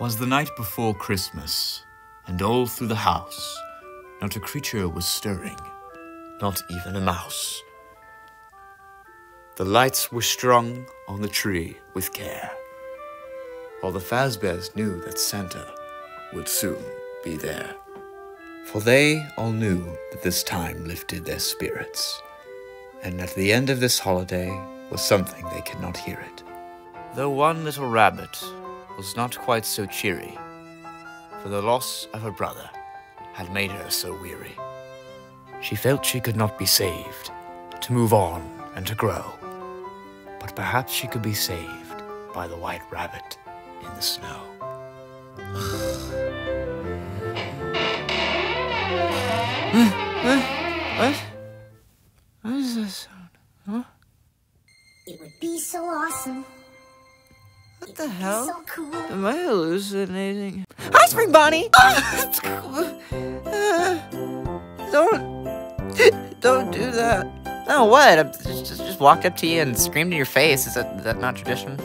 'Twas the night before Christmas, and all through the house not a creature was stirring, not even a mouse. The lights were strung on the tree with care, while the Fazbears knew that Santa would soon be there. For they all knew that this time lifted their spirits, and at the end of this holiday was something they could not hear it. Though one little rabbit was not quite so cheery, for the loss of her brother had made her so weary. She felt she could not be saved, to move on and to grow, but perhaps she could be saved by the white rabbit in the snow. what? What is this sound? Huh? It would be so awesome. What the hell? So cool. Am I hallucinating? Hi, Spring Bonnie! Uh, don't, don't do that. Oh, what? I just, just, walked up to you and screamed in your face. Is that, is that not tradition?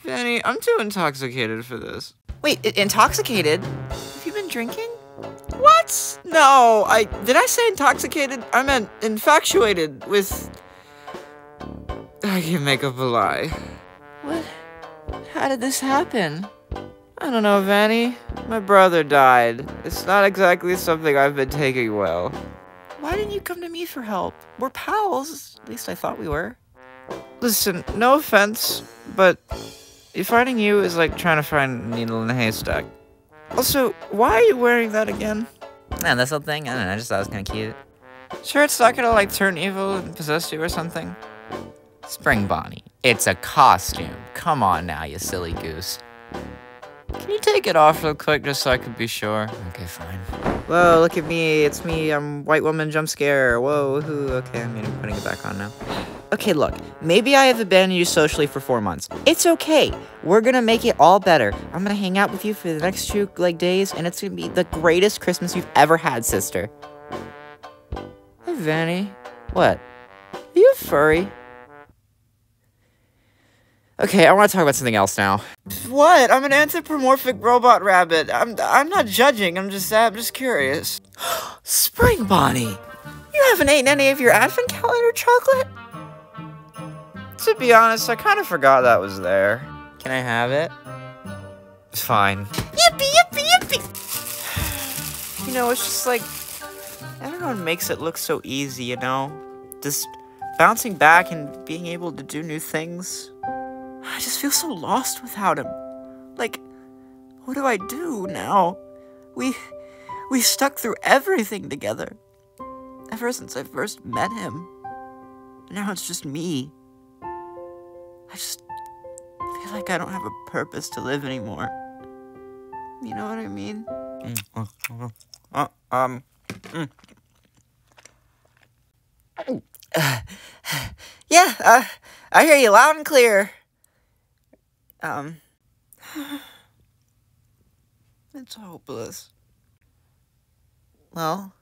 Vanny, I'm too intoxicated for this. Wait, intoxicated? Have you been drinking? What? No, I did I say intoxicated? I meant infatuated with. I can't make up a lie. What? How did this happen? I don't know, Vanny. My brother died. It's not exactly something I've been taking well. Why didn't you come to me for help? We're pals. At least I thought we were. Listen, no offense, but finding you is like trying to find a needle in a haystack. Also, why are you wearing that again? Man, this whole thing, I don't know, I just thought it was kind of cute. Sure, it's not gonna like turn evil and possess you or something. Spring Bonnie. It's a costume. Come on now, you silly goose. Can you take it off real quick just so I can be sure? Okay, fine. Whoa, look at me. It's me. I'm white woman jump scare. Whoa, who? Okay, I'm putting it back on now. Okay, look. Maybe I have abandoned you socially for four months. It's okay. We're gonna make it all better. I'm gonna hang out with you for the next two like days, and it's gonna be the greatest Christmas you've ever had, sister. Hey, Vanny. What? Are you furry? Okay, I want to talk about something else now. What? I'm an anthropomorphic robot rabbit. I'm I'm not judging. I'm just I'm just curious. Spring Bonnie, you haven't eaten any of your advent calendar chocolate? To be honest, I kind of forgot that was there. Can I have it? It's fine. Yippee yippee yippee! You know, it's just like everyone makes it look so easy. You know, just bouncing back and being able to do new things. I just feel so lost without him. Like, what do I do now? We we stuck through everything together. Ever since I first met him. Now it's just me. I just feel like I don't have a purpose to live anymore. You know what I mean? Uh, um. Yeah, uh, I hear you loud and clear. Um, it's hopeless. Well,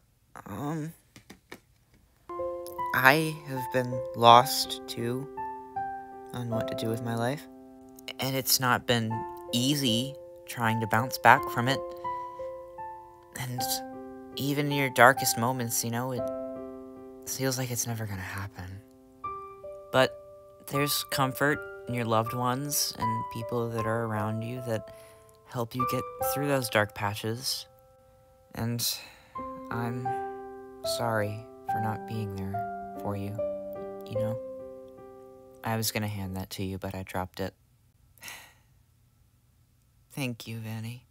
um, I have been lost too on what to do with my life. And it's not been easy trying to bounce back from it. And even in your darkest moments, you know, it feels like it's never gonna happen. But there's comfort in your loved ones and people that are around you that help you get through those dark patches. And I'm sorry for not being there for you, you know? I was gonna hand that to you, but I dropped it. Thank you, Vanny.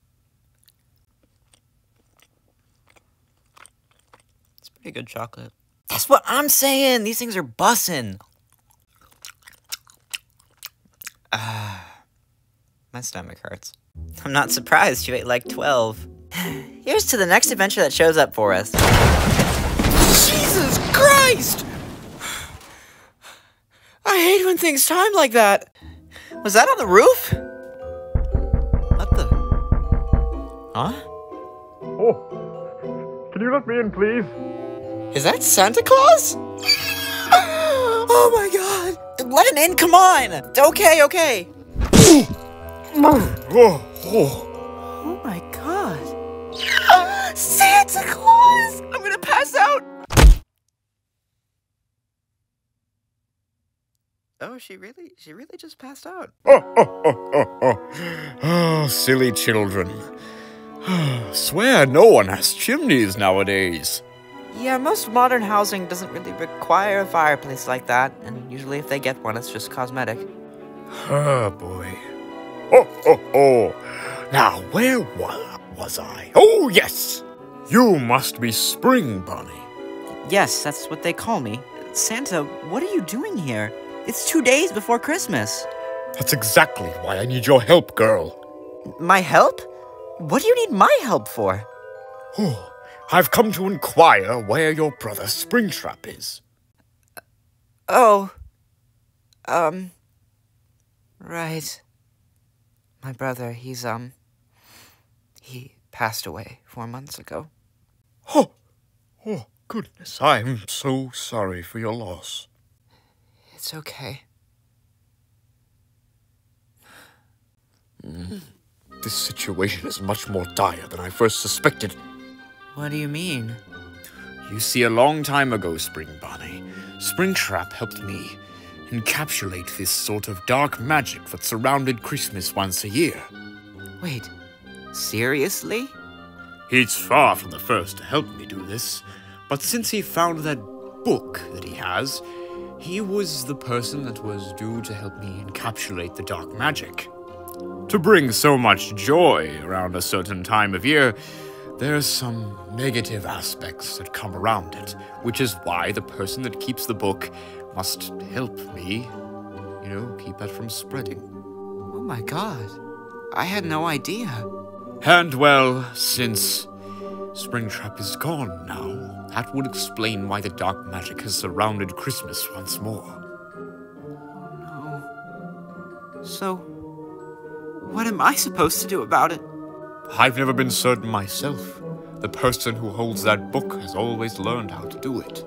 It's pretty good chocolate. That's what I'm saying! These things are bussin'! Ah, my stomach hurts. I'm not surprised you ate like 12. Here's to the next adventure that shows up for us. Jesus Christ! I hate when things time like that. Was that on the roof? What the? Huh? Oh, can you let me in, please? Is that Santa Claus? oh my god! Let him in, come on! Okay, okay. Oh, my god. Santa Claus! I'm gonna pass out! Oh, she really, she really just passed out. oh, oh. oh silly children. Swear no one has chimneys nowadays. Yeah, most modern housing doesn't really require a fireplace like that, and usually if they get one, it's just cosmetic. Oh boy. Oh, oh, oh. Now, where wa- was I? Oh, yes! You must be Spring Bunny. Yes, that's what they call me. Santa, what are you doing here? It's two days before Christmas. That's exactly why I need your help, girl. My help? What do you need my help for? Oh, I've come to inquire where your brother Springtrap is. Oh. Um. Right. My brother, he's, um. He passed away four months ago. Oh, oh, goodness, I'm so sorry for your loss. It's okay. This situation is much more dire than I first suspected. What do you mean? You see, a long time ago, Spring Bunny, Springtrap helped me encapsulate this sort of dark magic that surrounded Christmas once a year. Wait, seriously? He's far from the first to help me do this, but since he found that book that he has, he was the person that was due to help me encapsulate the dark magic. To bring so much joy around a certain time of year, there's some negative aspects that come around it, which is why the person that keeps the book must help me, you know, keep that from spreading. Oh my god. I had no idea. And well, since Springtrap is gone now, that would explain why the dark magic has surrounded Christmas once more. Oh no. So, what am I supposed to do about it? I've never been certain myself. The person who holds that book has always learned how to do it.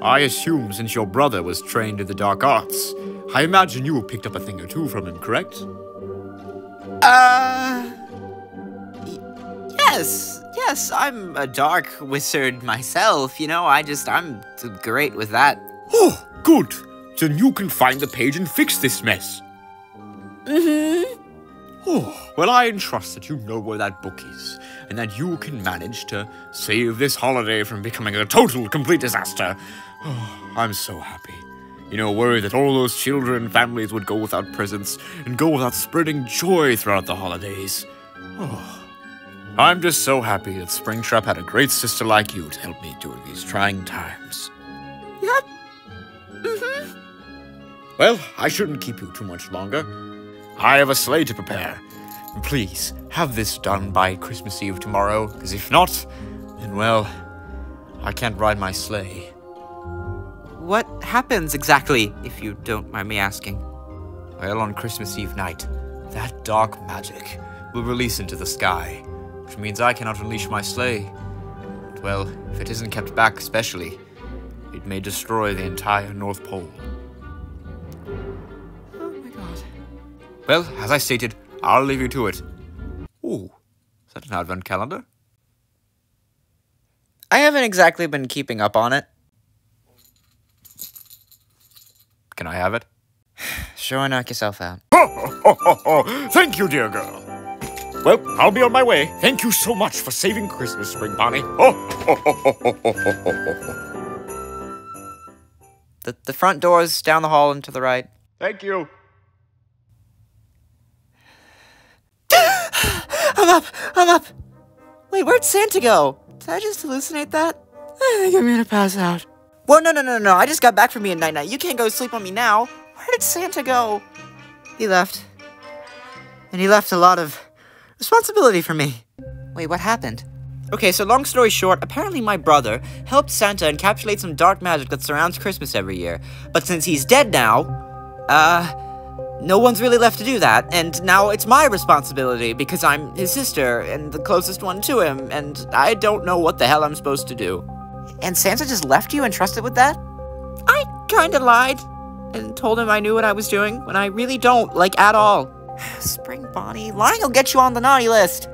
I assume since your brother was trained in the dark arts, I imagine you picked up a thing or two from him, correct? Uh. Yes, yes, I'm a dark wizard myself, you know, I just, I'm great with that. Oh, good. Then you can find the page and fix this mess. Mm-hmm. Oh, well, I entrust that you know where that book is, and that you can manage to save this holiday from becoming a total, complete disaster. Oh, I'm so happy. You know, worried that all those children and families would go without presents and go without spreading joy throughout the holidays. Oh, I'm just so happy that Springtrap had a great sister like you to help me during these trying times. Yep. Mm-hmm. Well, I shouldn't keep you too much longer. I have a sleigh to prepare. Please, have this done by Christmas Eve tomorrow, because if not, then well, I can't ride my sleigh. What happens exactly, if you don't mind me asking? Well, on Christmas Eve night, that dark magic will release into the sky, which means I cannot unleash my sleigh. But, well, if it isn't kept back specially, it may destroy the entire North Pole. Well, as I stated, I'll leave you to it. Ooh, is that an advent calendar? I haven't exactly been keeping up on it. Can I have it? Sure, knock yourself out. Thank you, dear girl. Well, I'll be on my way. Thank you so much for saving Christmas, Spring Bonnie. The, the front door's down the hall and to the right. Thank you. I'm up! I'm up! Wait, where'd Santa go? Did I just hallucinate that? I think I'm gonna pass out. Whoa, no, no, no, no. I just got back from being night night. You can't go sleep on me now. Where did Santa go? He left. And he left a lot of responsibility for me. Wait, what happened? Okay, so long story short, apparently my brother helped Santa encapsulate some dark magic that surrounds Christmas every year. But since he's dead now, uh, no one's really left to do that, and now it's my responsibility because I'm his sister and the closest one to him, and I don't know what the hell I'm supposed to do. And Santa just left you entrusted with that? I kinda lied and told him I knew what I was doing when I really don't, like at all. Spring Bonnie, lying will get you on the naughty list.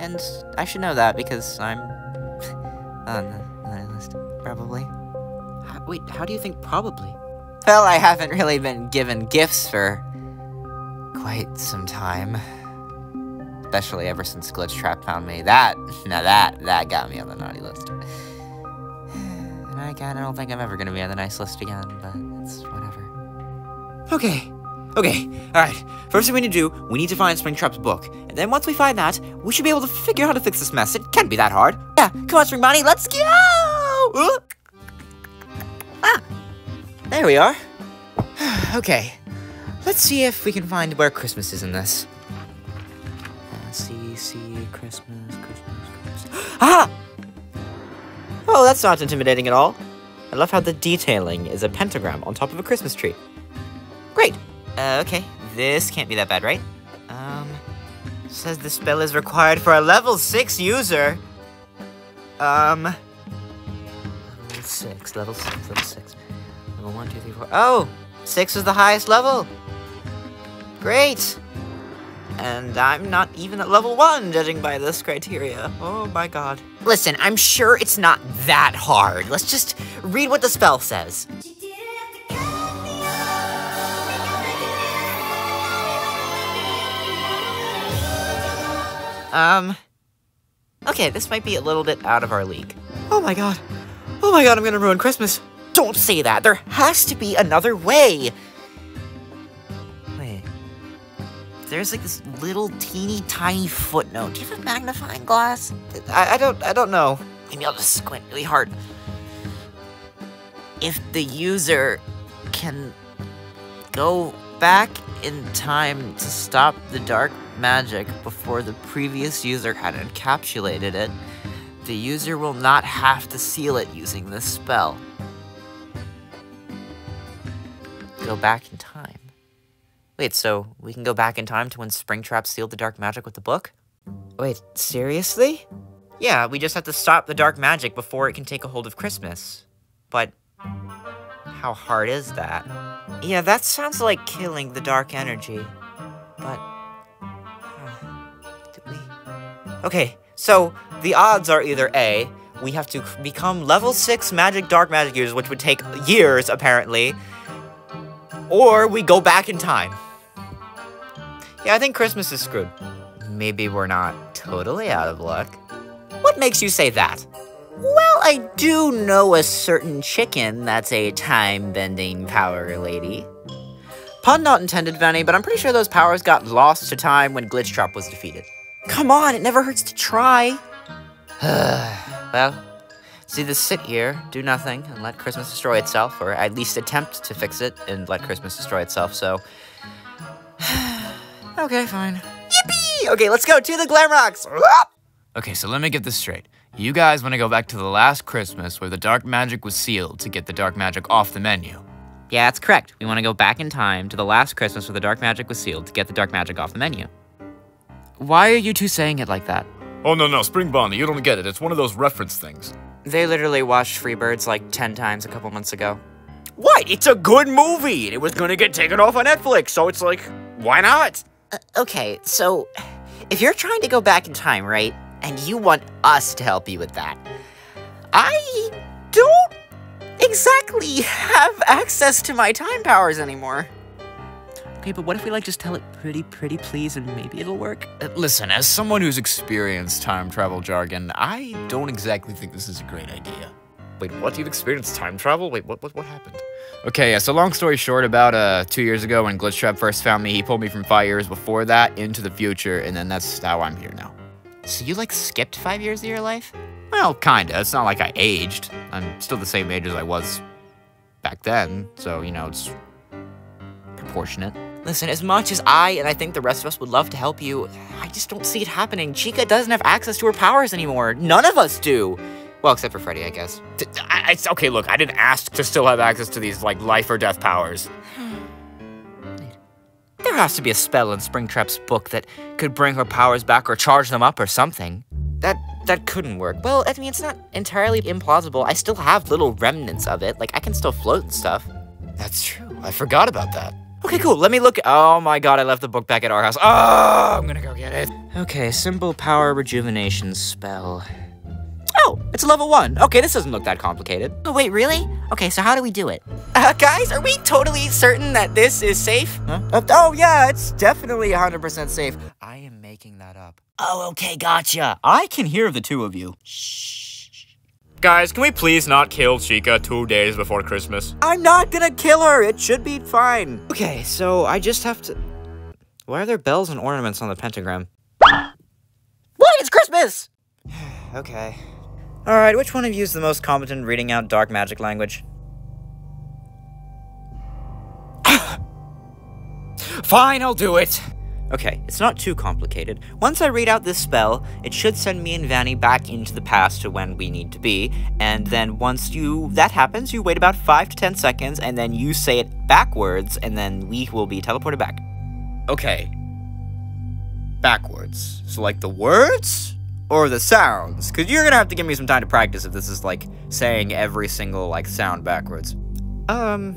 And I should know that because I'm on the naughty list, probably. How, wait, how do you think probably? Well, I haven't really been given gifts for quite some time. Especially ever since Glitch Trap found me. That, now that, that got me on the naughty list. And I kinda don't think I'm ever gonna be on the nice list again, but it's whatever. Okay, okay, alright. First thing we need to do, we need to find Springtrap's book. And then once we find that, we should be able to figure out how to fix this mess. It can't be that hard. Yeah, come on, Spring Bonnie, let's go! Uh. Ah, there we are. okay, let's see if we can find where Christmas is in this. Uh, see, see, Christmas, Christmas, Christmas. Ah! Oh, that's not intimidating at all. I love how the detailing is a pentagram on top of a Christmas tree. Great. Uh, okay, this can't be that bad, right? Um, says the spell is required for a level 6 user. Um, level 6, level 6, level 6. Level 1, 2, 3, 4. Oh, 6 is the highest level. Great. And I'm not even at level 1, judging by this criteria. Oh my god. Listen, I'm sure it's not that hard. Let's just read what the spell says. Um, okay, this might be a little bit out of our league. Oh my god. Oh my god, I'm gonna ruin Christmas. Don't say that. There has to be another way. There's like this little teeny tiny footnote. Do you have a magnifying glass? I, I don't I don't know. Maybe I'll just squint really hard. If the user can go back in time to stop the dark magic before the previous user had encapsulated it, the user will not have to seal it using this spell. Go back in time. Wait, so we can go back in time to when Springtrap sealed the dark magic with the book? Wait, seriously? Yeah, we just have to stop the dark magic before it can take a hold of Christmas. But how hard is that? Yeah, that sounds like killing the dark energy. But do we? Okay, so the odds are either A, we have to become level 6 magic dark magic users, which would take years apparently, or we go back in time. Yeah, I think Christmas is screwed. Maybe we're not totally out of luck. What makes you say that? Well, I do know a certain chicken that's a time-bending power lady. Pun not intended, Vanny, but I'm pretty sure those powers got lost to time when Glitch Trap was defeated. Come on, it never hurts to try. well, it's either sit here, do nothing, and let Christmas destroy itself, or at least attempt to fix it and let Christmas destroy itself, so... okay, fine. Yippee! Okay, let's go to the Glam Rocks! Okay, so let me get this straight. You guys want to go back to the last Christmas where the dark magic was sealed to get the dark magic off the menu. Yeah, that's correct. We want to go back in time to the last Christmas where the dark magic was sealed to get the dark magic off the menu. Why are you two saying it like that? Oh, no, no, Spring Bonnie, you don't get it. It's one of those reference things. They literally watched Free Birds like 10 times a couple months ago. What? It's a good movie! It was gonna get taken off on Netflix, so it's like, why not? Uh, okay, so if you're trying to go back in time, right, and you want us to help you with that, I don't exactly have access to my time powers anymore. Okay, but what if we like just tell it pretty, pretty please and maybe it'll work? Uh, Listen, as someone who's experienced time travel jargon, I don't exactly think this is a great idea. Wait, what? You've experienced time travel? Wait, what, what, what happened? Okay, yeah, so long story short, about uh, two years ago when Glitchtrap first found me, he pulled me from five years before that into the future, and then that's how I'm here now. So you like skipped five years of your life? Well, kinda. It's not like I aged. I'm still the same age as I was back then, so, you know, it's proportionate. Listen, as much as I and I think the rest of us would love to help you, I just don't see it happening. Chica doesn't have access to her powers anymore. None of us do. Well, except for Freddy, I guess. D- I, it's, okay, look, I didn't ask to still have access to these, like, life or death powers. There has to be a spell in Springtrap's book that could bring her powers back or charge them up or something. That that couldn't work. Well, I mean, it's not entirely implausible. I still have little remnants of it. Like, I can still float and stuff. That's true. I forgot about that. Okay, cool. Let me look. Oh my god, I left the book back at our house. Oh, I'm gonna go get it. Okay, simple power rejuvenation spell. Oh, it's a level one. Okay, this doesn't look that complicated. Oh, wait, really? Okay, so how do we do it? Uh, guys, are we totally certain that this is safe? Huh? Uh, oh, yeah, it's definitely 100% safe. I am making that up. Oh, okay, gotcha. I can hear the two of you. Guys, can we please not kill Chica two days before Christmas? I'm not gonna kill her. It should be fine. Okay, so I just have to. Why are there bells and ornaments on the pentagram? What? It's Christmas! okay. Alright, which one of you is the most competent in reading out dark magic language? Fine, I'll do it. Okay, it's not too complicated. Once I read out this spell, it should send me and Vanny back into the past to when we need to be, and then once you that happens, you wait about 5 to 10 seconds, and then you say it backwards, and then we will be teleported back. Okay. Backwards. So, like the words or the sounds? Because you're gonna have to give me some time to practice if this is like saying every single like sound backwards. Um.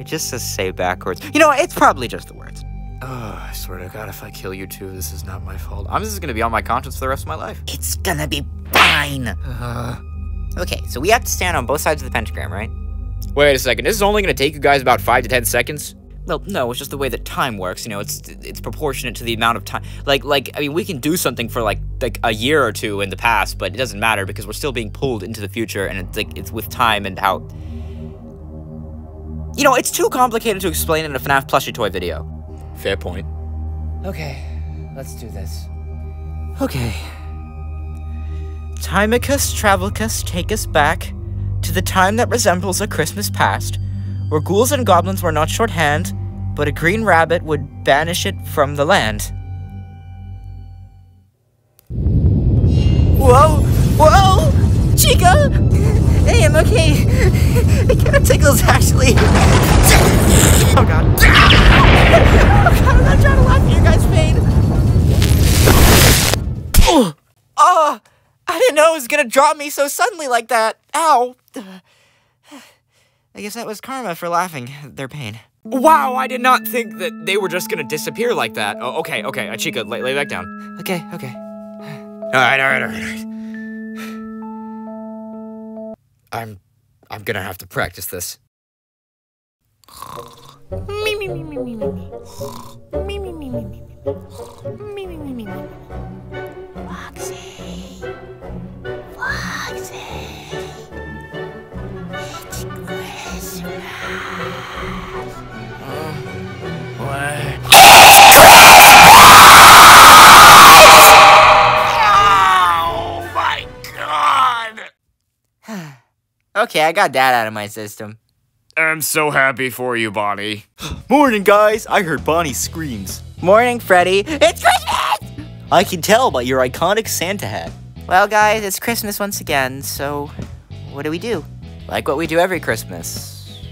It just says say backwards. You know, it's probably just the words. Oh, I swear to God, if I kill you too, this is not my fault. I'm just gonna be on my conscience for the rest of my life. It's gonna be fine. Uh, Okay, so we have to stand on both sides of the pentagram, right? Wait a second, this is only gonna take you guys about five to ten seconds? Well, no, it's just the way that time works. You know, it's it's proportionate to the amount of time. Like like I mean, we can do something for like like a year or two in the past, but it doesn't matter because we're still being pulled into the future, and it's like it's with time and how. You know, it's too complicated to explain in a FNAF plushie toy video. Fair point. Okay, let's do this. Okay. Timicus Travelcus take us back to the time that resembles a Christmas past, where ghouls and goblins were not shorthand, but a green rabbit would banish it from the land. Whoa! Whoa! Chica! Hey, I'm okay. It kind of tickles, actually. oh, God. I'm not trying to laugh at your guys' pain. Oh! Oh! I didn't know it was gonna drop me so suddenly like that. Ow! I guess that was karma for laughing at their pain. Wow, I did not think that they were just gonna disappear like that. Oh, okay, okay, uh, Chica, lay, lay back down. Okay, okay. Alright, alright, alright, alright. I'm, I'm gonna have to practice this. Oh my god! Okay, I got that out of my system. I'm so happy for you, Bonnie. Morning, guys. I heard Bonnie screams. Morning, Freddy. It's Christmas! I can tell by your iconic Santa hat. Well, guys, it's Christmas once again, so what do we do? Like what we do every Christmas.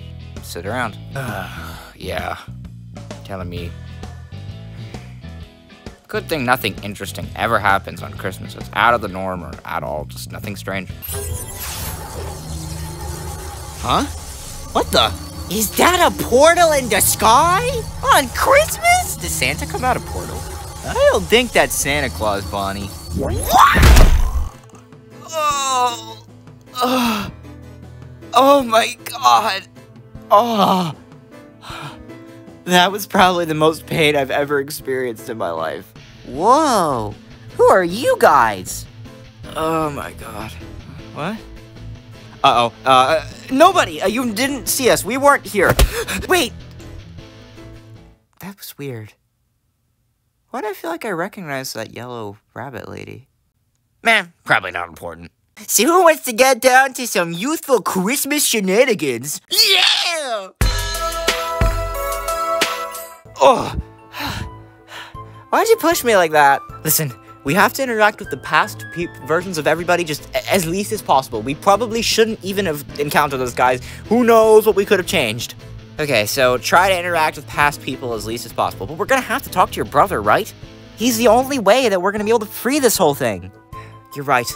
Sit around. Yeah. Telling me. Good thing nothing interesting ever happens on Christmas. It's out of the norm or at all. Just nothing strange. Huh? What the? Is that a portal in the sky? On Christmas? Does Santa come out of portal? I don't think that's Santa Claus, Bonnie. What? Oh, oh, oh my god. Oh. That was probably the most pain I've ever experienced in my life. Whoa. Who are you guys? Oh my god. What? Uh-oh. Uh, nobody! Uh, you didn't see us. We weren't here. Wait! That was weird. Why do I feel like I recognize that yellow rabbit lady? Man, probably not important. See who wants to get down to some youthful Christmas shenanigans? Yeah! Oh! Why'd you push me like that? Listen, we have to interact with the past versions of everybody just as least as possible. We probably shouldn't even have encountered those guys. Who knows what we could have changed? Okay, so try to interact with past people as least as possible. But we're gonna have to talk to your brother, right? He's the only way that we're gonna be able to free this whole thing. You're right.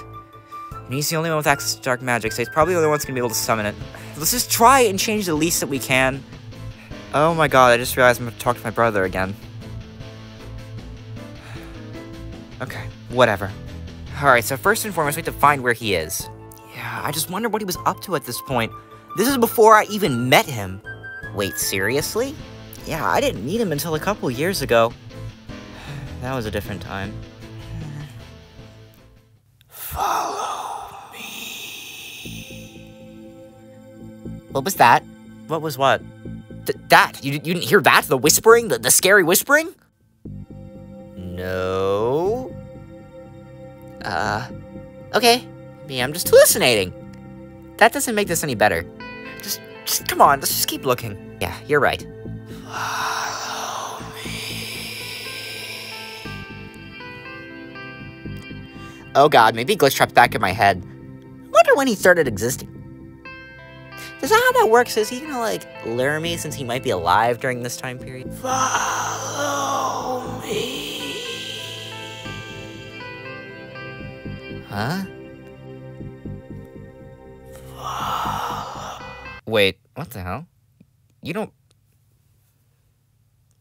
And he's the only one with access to dark magic, so he's probably the only one that's gonna be able to summon it. Let's just try and change the least that we can. Oh my god, I just realized I'm gonna talk to my brother again. Okay, whatever. Alright, so first and foremost, we have to find where he is. Yeah, I just wonder what he was up to at this point. This is before I even met him. Wait, seriously? Yeah, I didn't meet him until a couple years ago. That was a different time. Follow me. What was that? What was what? Th- that? You, you didn't hear that? The whispering? The, the scary whispering? No. Uh, okay. Maybe I'm just hallucinating. That doesn't make this any better. Just, just come on. Let's just keep looking. Yeah, you're right. Follow me. Oh god, maybe Glitch Trap's back in my head. I Wonder when he started existing. Is that how that works? Is he gonna like lure me since he might be alive during this time period? Follow me. Huh? Wait, what the hell? You don't.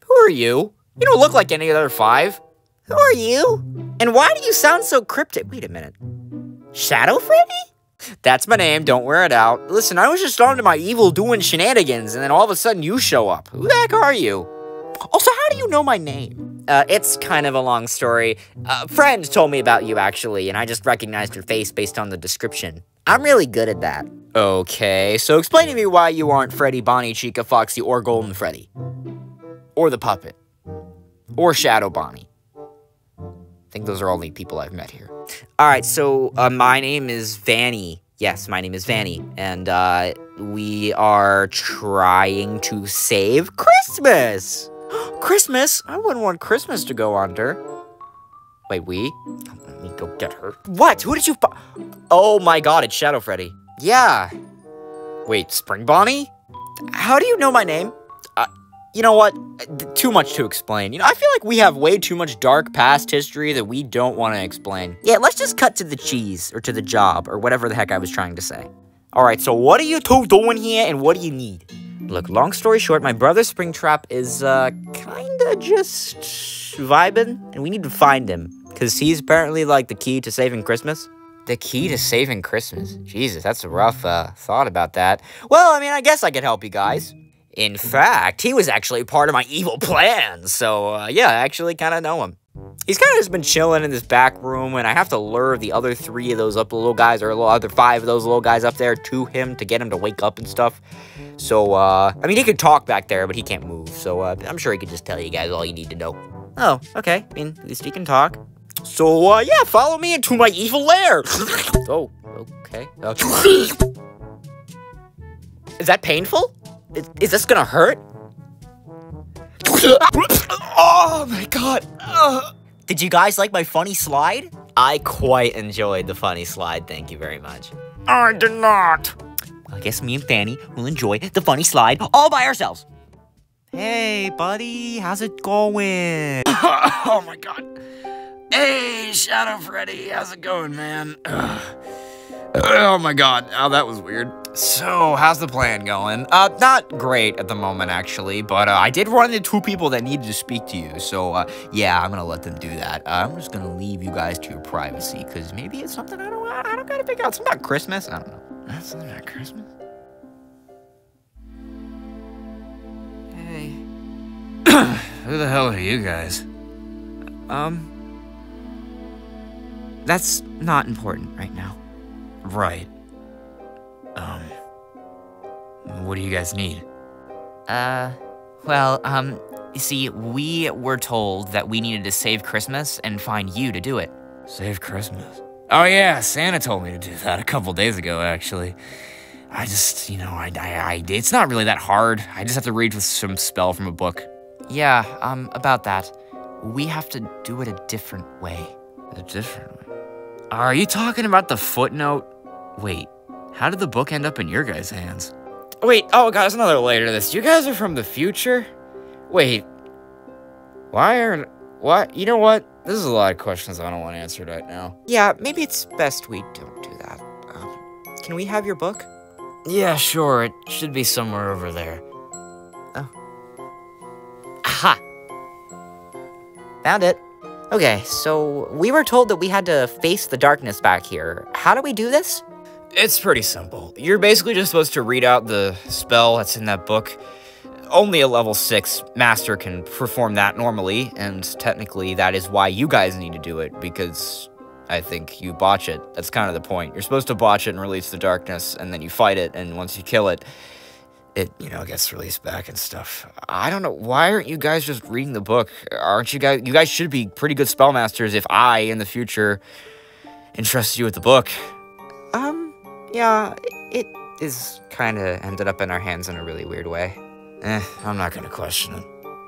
Who are you? You don't look like any other five. Who are you? And why do you sound so cryptic? Wait a minute. Shadow Freddy? That's my name, don't wear it out. Listen, I was just on to my evil doing shenanigans, and then all of a sudden you show up. Who the heck are you? Also, how do you know my name? Uh, it's kind of a long story. A friend told me about you, actually, and I just recognized your face based on the description. I'm really good at that. Okay, so explain to me why you aren't Freddy, Bonnie, Chica, Foxy, or Golden Freddy. Or the puppet. Or Shadow Bonnie. I think those are all the people I've met here. All right, so uh, my name is Vanny. Yes, my name is Vanny, and uh, we are trying to save Christmas. Christmas? I wouldn't want Christmas to go under. Wait, we? Let me go get her. What? Who did you? Oh my God! It's Shadow Freddy. Yeah. Wait, Spring Bonnie? How do you know my name? Uh, you know what? Too much to explain. You know, I feel like we have way too much dark past history that we don't want to explain. Yeah, let's just cut to the cheese, or to the job, or whatever the heck I was trying to say. Alright, so what are you two doing here, and what do you need? Look, long story short, my brother Springtrap is, uh, kinda just vibing, and we need to find him. Because he's apparently, like, the key to saving Christmas. The key to saving Christmas? Jesus, that's a rough, uh, thought about that. Well, I mean, I guess I could help you guys. In fact, he was actually part of my evil plan, so, uh, yeah, I actually kind of know him. He's kind of just been chilling in this back room, and I have to lure the other three of those up little guys, or the other five of those little guys up there to him to get him to wake up and stuff. So, uh, I mean, he could talk back there, but he can't move, so, uh, I'm sure he could just tell you guys all you need to know. Oh, okay. I mean, at least he can talk. So, uh, yeah, follow me into my evil lair. oh, okay. okay. Is that painful? Is, is this gonna hurt? oh my god. Ugh. Did you guys like my funny slide? I quite enjoyed the funny slide, thank you very much. I did not. I guess me and Vanny will enjoy the funny slide all by ourselves. Hey, buddy, how's it going? oh my god. Hey, Shadow Freddy, how's it going, man? Ugh. Oh my god, oh, that was weird. So, how's the plan going? Uh, not great at the moment, actually, but uh, I did run into two people that needed to speak to you, so uh, yeah, I'm gonna let them do that. Uh, I'm just gonna leave you guys to your privacy, because maybe it's something I don't, I don't gotta figure out. Something about Christmas? I don't know. That's something about Christmas? Hey. Who the hell are you guys? Um. That's not important right now. Right. Um. What do you guys need? Uh, well, um, you see, we were told that we needed to save Christmas and find you to do it. Save Christmas. Oh yeah, Santa told me to do that a couple days ago, actually. I just, you know, I, I, I, it's not really that hard. I just have to read with some spell from a book. Yeah, um, about that. We have to do it a different way. A different way. Are you talking about the footnote? Wait, how did the book end up in your guys' hands? Wait, oh god, there's another layer to this. You guys are from the future? Wait, why are, what? You know what? This is a lot of questions I don't want answered right now. Yeah, maybe it's best we don't do that. Um, can we have your book? Yeah, sure, it should be somewhere over there. Oh. Aha! Found it. Okay, so we were told that we had to face the darkness back here. How do we do this? It's pretty simple. You're basically just supposed to read out the spell that's in that book. Only a level 6 master can perform that normally, and technically that is why you guys need to do it, because I think you botch it. That's kind of the point. You're supposed to botch it and release the darkness, and then you fight it, and once you kill it, it, you know, gets released back and stuff. I don't know. Why aren't you guys just reading the book? Aren't you guys? You guys should be pretty good spellmasters if I, in the future, entrust you with the book. Um, yeah, it is kind of ended up in our hands in a really weird way. Eh, I'm not gonna question it.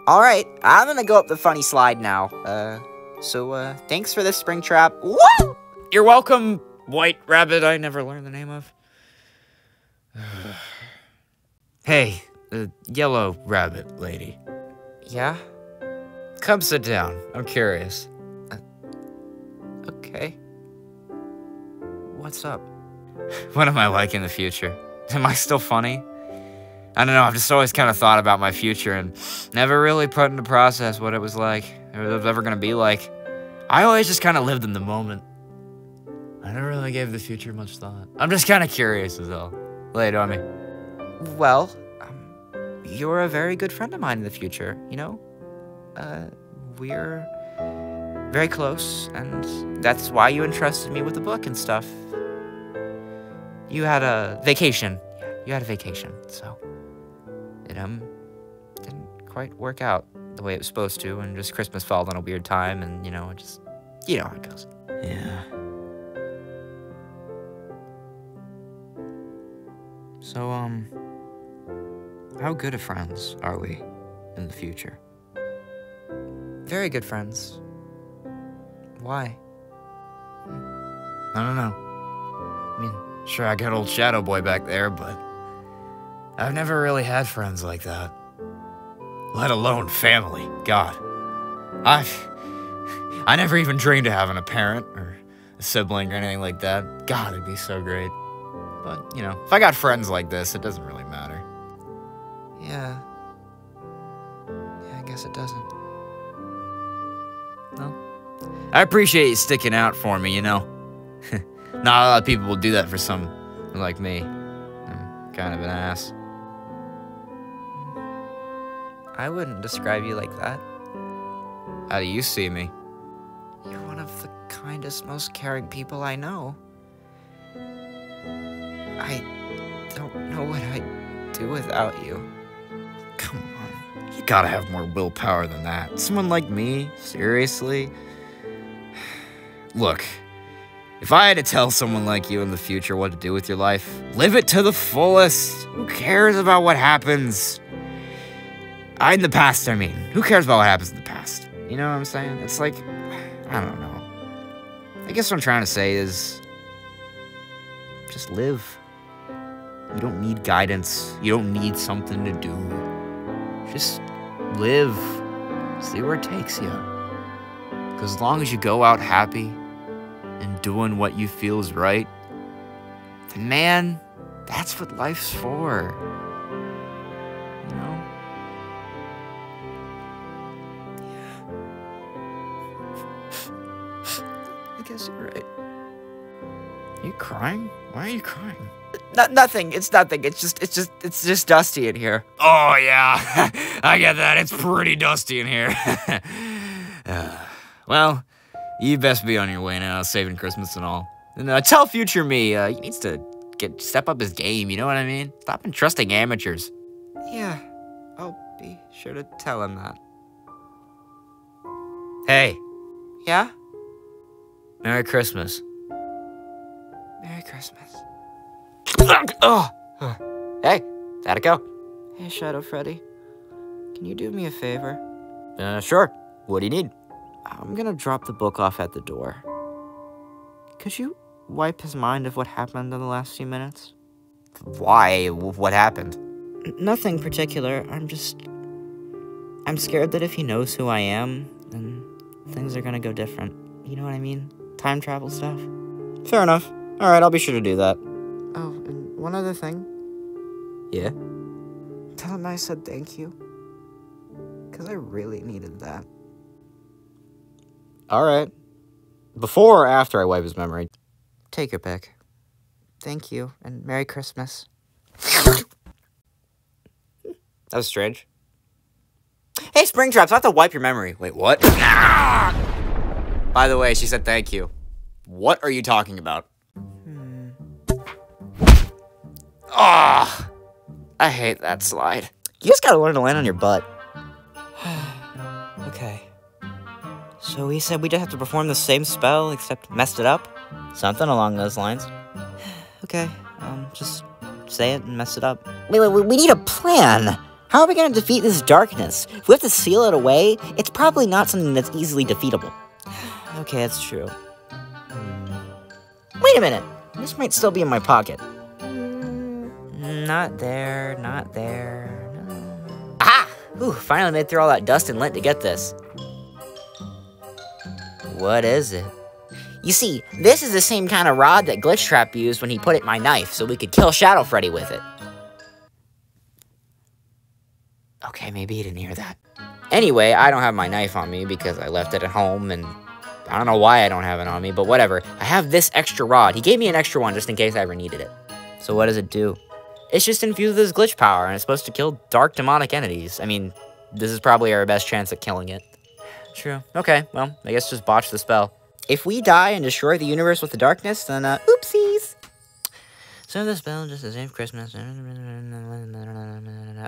All right, I'm gonna go up the funny slide now. Uh, so, uh, thanks for this Springtrap. Woo! You're welcome, White Rabbit. I never learned the name of. hey, the Yellow Rabbit lady. Yeah? Come sit down. I'm curious. Okay. What's up? What am I like in the future? Am I still funny? I don't know, I've just always kind of thought about my future and never really put into process what it was like, or what it was ever gonna be like. I always just kind of lived in the moment. I never really gave the future much thought. I'm just kind of curious as all. Lay it on me. Well, um, you're a very good friend of mine in the future, you know? Uh, we're very close, and that's why you entrusted me with the book and stuff. You had a vacation. You had a vacation, so it um didn't quite work out the way it was supposed to, and just Christmas fell on a weird time, and you know, it just you know how it goes. Yeah. So um, how good of friends are we in the future? Very good friends. Why? I don't know. I mean, sure, I got old Shadow Boy back there, but I've never really had friends like that. Let alone family. God. I've. I never even dreamed of having a parent or a sibling or anything like that. God, it'd be so great. But, you know, if I got friends like this, it doesn't really matter. Yeah. Yeah, I guess it doesn't. I appreciate you sticking out for me, you know. Not a lot of people will do that for some like me. I'm kind of an ass. I wouldn't describe you like that. How do you see me? You're one of the kindest, most caring people I know. I don't know what I'd do without you. Come on. You gotta have more willpower than that. Someone like me? Seriously? Look, if I had to tell someone like you in the future what to do with your life, live it to the fullest. Who cares about what happens? I, in the past, I mean, who cares about what happens in the past? You know what I'm saying? It's like, I don't know. I guess what I'm trying to say is just live. You don't need guidance. You don't need something to do. Just live. See where it takes you. Because as long as you go out happy and doing what you feel is right, then man, that's what life's for. You know? I guess you're right. Are you crying? Why are you crying? No, nothing. It's nothing. It's just, it's just, it's just dusty in here. Oh, yeah. I get that. It's pretty dusty in here. Uh, well, you best be on your way now, saving Christmas and all. And uh, tell future me, uh, he needs to get step up his game, you know what I mean? Stop entrusting amateurs. Yeah, I'll be sure to tell him that. Hey, Yeah? Merry Christmas. Merry Christmas. oh, Hey, how'd it go? Hey, Shadow Freddy. Can you do me a favor? uh, sure. What do you need? I'm gonna drop the book off at the door. Could you wipe his mind of what happened in the last few minutes? Why? What happened? Nothing particular. I'm just. I'm scared that if he knows who I am, then things are gonna go different. You know what I mean? Time travel stuff. Fair enough. All right, I'll be sure to do that. Oh, and one other thing. Yeah? Tell him I said thank you. Because I really needed that. Alright. Before or after I wipe his memory? Take your pick. Thank you, and Merry Christmas. that was strange. Hey, Springtraps, I have to wipe your memory. Wait, what? By the way, she said thank you. What are you talking about? Ah, I hate that slide. You just gotta learn to land on your butt. okay. So he said we just have to perform the same spell, except messed it up? Something along those lines. okay, um, just say it and mess it up. Wait, wait, wait, we need a plan. How are we going to defeat this darkness? If we have to seal it away, it's probably not something that's easily defeatable. Okay, that's true. Hmm. Wait a minute. This might still be in my pocket. Not there, not there. No. Aha! Ooh, finally made through all that dust and lint to get this. What is it? You see, this is the same kind of rod that Glitchtrap used when he put it in my knife so we could kill Shadow Freddy with it. Okay, maybe he didn't hear that. Anyway, I don't have my knife on me because I left it at home and I don't know why I don't have it on me, but whatever. I have this extra rod. He gave me an extra one just in case I ever needed it. So what does it do? It's just infused with this glitch power and it's supposed to kill dark demonic entities. I mean, this is probably our best chance at killing it. True. Okay, well, I guess just botch the spell. If we die and destroy the universe with the darkness, then, uh, oopsies. So the spell just the same Christmas.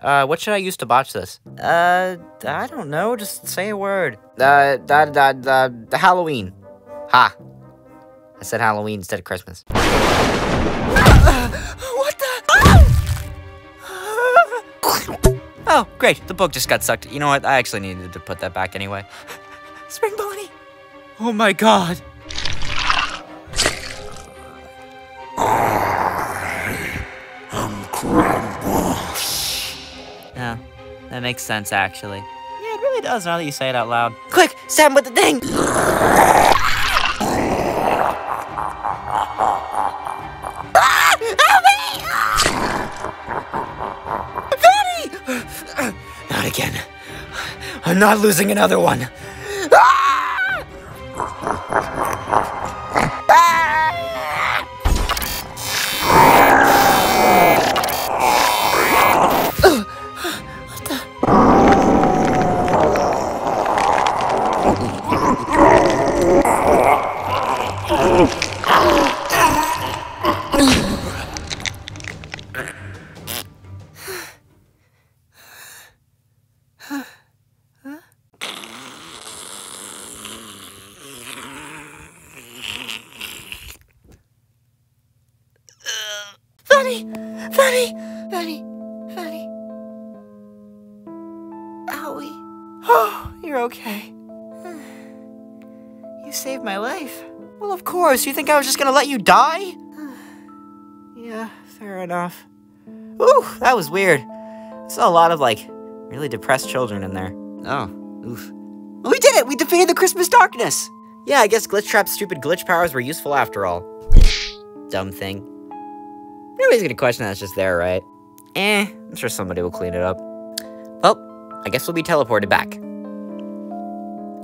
Uh, what should I use to botch this? Uh, I don't know. Just say a word. Uh, da da da, da Halloween. Ha. I said Halloween instead of Christmas. oh, great. The book just got sucked. You know what? I actually needed to put that back anyway. Spring Bonnie. Oh my god. I am Krampus. Yeah, that makes sense, actually. Yeah, it really does now that you say it out loud. Quick, stab him with the thing. Not losing another one. Well, of course. You think I was just gonna let you die? yeah, fair enough. Ooh, that was weird. I saw a lot of, like, really depressed children in there. Oh, oof. We did it! We defeated the Christmas darkness! Yeah, I guess Glitchtrap's stupid glitch powers were useful after all. Dumb thing. Nobody's gonna question that's just there, right? Eh, I'm sure somebody will clean it up. Well, I guess we'll be teleported back.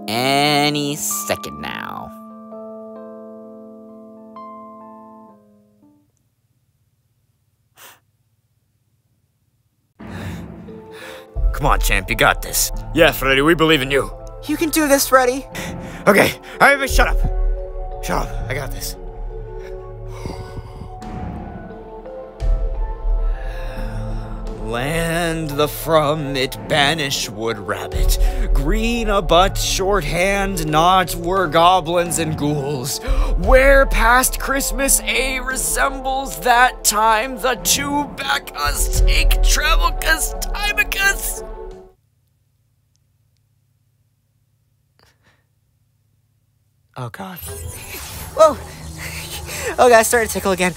Any second now. Come on, champ, you got this. Yeah, Freddy, we believe in you. You can do this, Freddy. Okay, alright, shut up. Shut up, I got this. Land the from it, banish wood rabbit. Green a butt, short hand, not were goblins and ghouls. Where past Christmas A resembles that time, the two back us take travelcus timicus. Oh god. Whoa! Oh god, started to tickle again.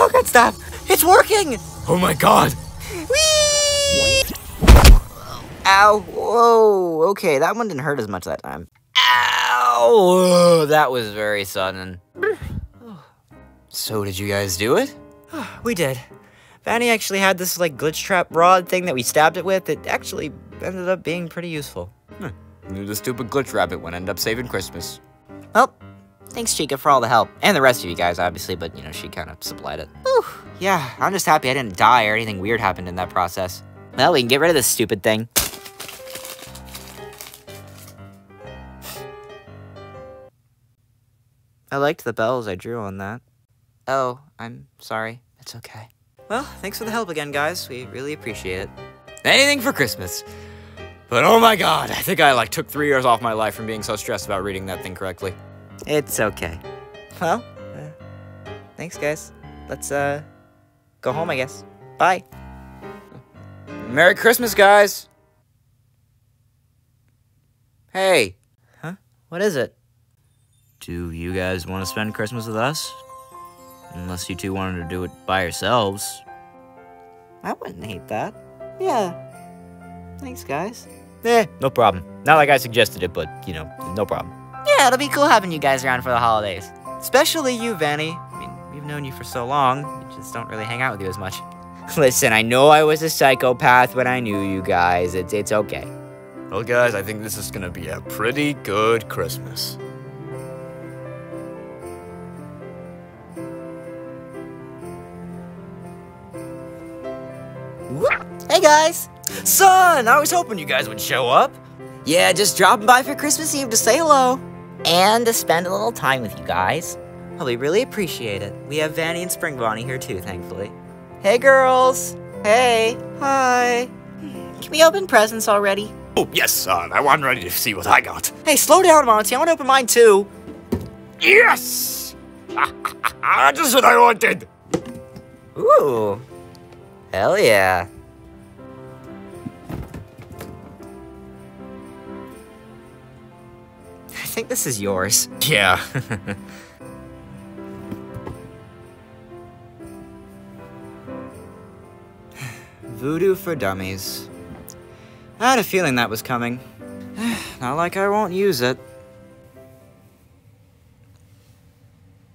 Oh god, stop! It's working! Oh my god. Whee! Ow. Whoa. Okay, that one didn't hurt as much that time. Ow. That was very sudden. So, did you guys do it? we did. Vanny actually had this, like, Glitchtrap rod thing that we stabbed it with. It actually ended up being pretty useful. Hmm. The stupid glitch rabbit one ended up saving Christmas. Well, thanks, Chica, for all the help. And the rest of you guys, obviously, but, you know, she kind of supplied it. Whew. Yeah, I'm just happy I didn't die or anything weird happened in that process. Well, we can get rid of this stupid thing. I liked the bells I drew on that. Oh, I'm sorry. It's okay. Well, thanks for the help again, guys. We really appreciate it. Anything for Christmas. But oh my god, I think I like took three years off my life from being so stressed about reading that thing correctly. It's okay. Well, uh, thanks, guys. Let's, uh, go home, I guess. Bye. Merry Christmas, guys! Hey, Huh? What is it? do you guys want to spend Christmas with us? Unless you two wanted to do it by yourselves. I wouldn't hate that. Yeah. Thanks, guys. Eh, no problem. Not like I suggested it, but, you know, no problem. Yeah, it'll be cool having you guys around for the holidays. Especially you, Vanny. I mean, we've known you for so long, we just don't really hang out with you as much. Listen, I know I was a psychopath when I knew you guys. It's, it's okay. Well, guys, I think this is gonna be a pretty good Christmas. Hey, guys. Son, I was hoping you guys would show up. Yeah, just dropping by for Christmas Eve to say hello. And to spend a little time with you guys. Well, we really appreciate it. We have Vanny and Spring Bonnie here too, thankfully. Hey, girls. Hey. Hi. Can we open presents already? Oh, yes, son. I want ready to see what I got. Hey, slow down, Monty. I want to open mine too. Yes! That's what I wanted. Ooh. Hell yeah. I think this is yours. Yeah. Voodoo for Dummies. I had a feeling that was coming. Not like I won't use it.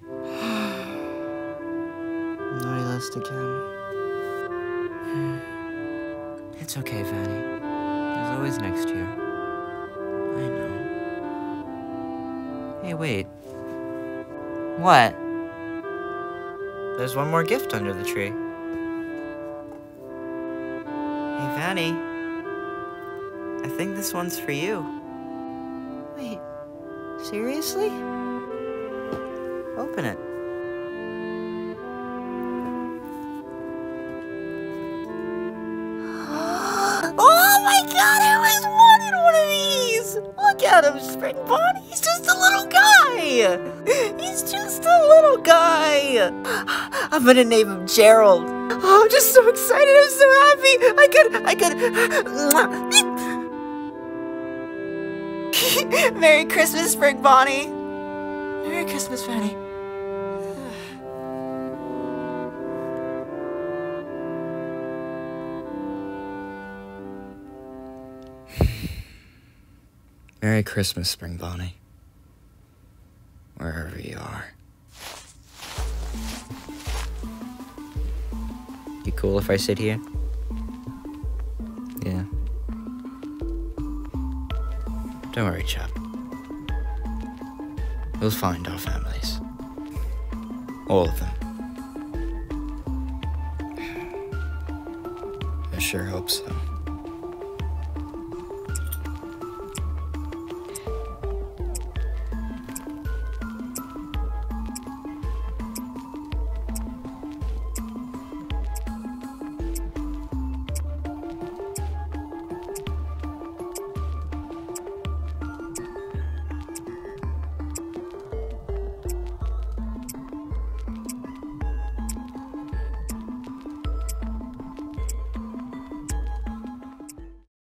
Naughty list again. Hmm. It's okay, Vanny. There's always next year. I know. Hey, wait. What? There's one more gift under the tree. This one's for you. Wait, seriously? Open it. oh my god, I always wanted one of these! Look at him, Spring Bonnie. He's just a little guy. He's just a little guy. I'm gonna name him Gerald. Oh, I'm just so excited. I'm so happy. I could. I could. Merry Christmas, Spring Bonnie. Merry Christmas, Vanny. Merry Christmas, Spring Bonnie. Wherever you are. You cool if I sit here? Don't worry, chap. We'll find our families. All of them. I sure hope so.